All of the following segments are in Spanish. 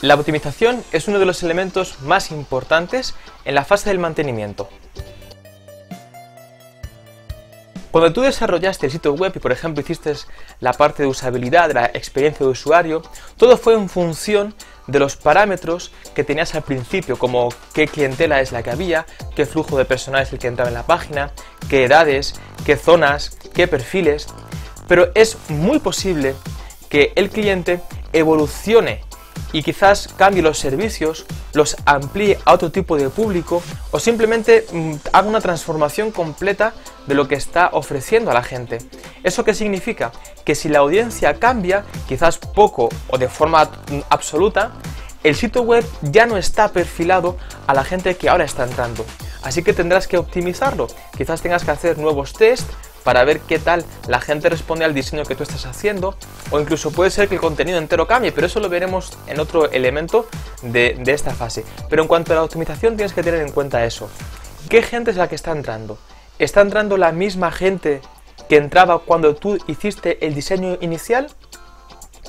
La optimización es uno de los elementos más importantes en la fase del mantenimiento. Cuando tú desarrollaste el sitio web y por ejemplo hiciste la parte de usabilidad, de la experiencia de usuario, todo fue en función de los parámetros que tenías al principio, como qué clientela es la que había, qué flujo de personal es el que entraba en la página, qué edades, qué zonas, qué perfiles. Pero es muy posible que el cliente evolucione y quizás cambie los servicios, los amplíe a otro tipo de público o simplemente mm, haga una transformación completa de lo que está ofreciendo a la gente. ¿Eso qué significa? Que si la audiencia cambia, quizás poco o de forma mm, absoluta, el sitio web ya no está perfilado a la gente que ahora está entrando. Así que tendrás que optimizarlo. Quizás tengas que hacer nuevos tests para ver qué tal la gente responde al diseño que tú estás haciendo o incluso puede ser que el contenido entero cambie, pero eso lo veremos en otro elemento de, de esta fase. Pero en cuanto a la optimización tienes que tener en cuenta eso. ¿Qué gente es la que está entrando? ¿Está entrando la misma gente que entraba cuando tú hiciste el diseño inicial?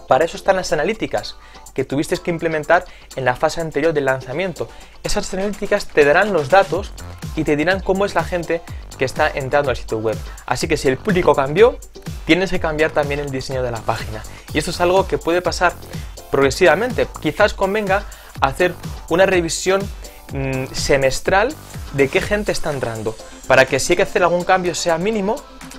Para eso están las analíticas que tuviste que implementar en la fase anterior del lanzamiento. Esas analíticas te darán los datos y te dirán cómo es la gente que está entrando al sitio web. Así que si el público cambió, tienes que cambiar también el diseño de la página. Y esto es algo que puede pasar progresivamente. Quizás convenga hacer una revisión mm, semestral de qué gente está entrando, para que si hay que hacer algún cambio sea mínimo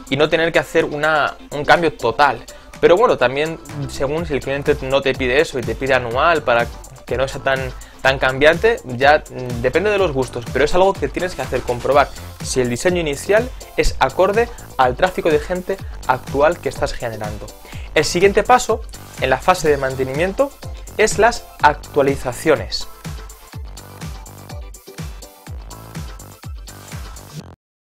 y no tener que hacer una, un cambio total. Pero bueno, también según si el cliente no te pide eso y te pide anual para que no sea tan, tan cambiante, ya mm, depende de los gustos, pero es algo que tienes que hacer, comprobar si el diseño inicial es acorde al tráfico de gente actual que estás generando. El siguiente paso en la fase de mantenimiento es las actualizaciones.